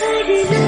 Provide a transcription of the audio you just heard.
Take it